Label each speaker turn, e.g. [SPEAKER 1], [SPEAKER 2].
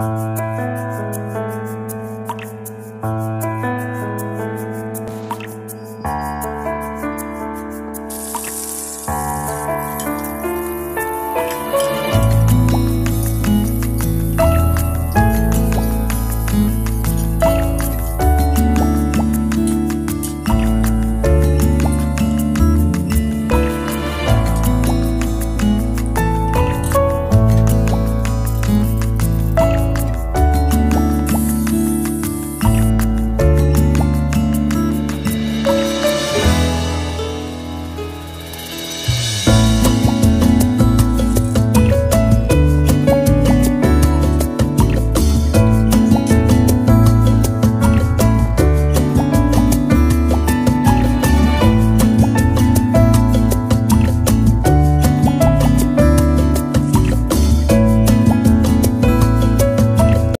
[SPEAKER 1] Bye.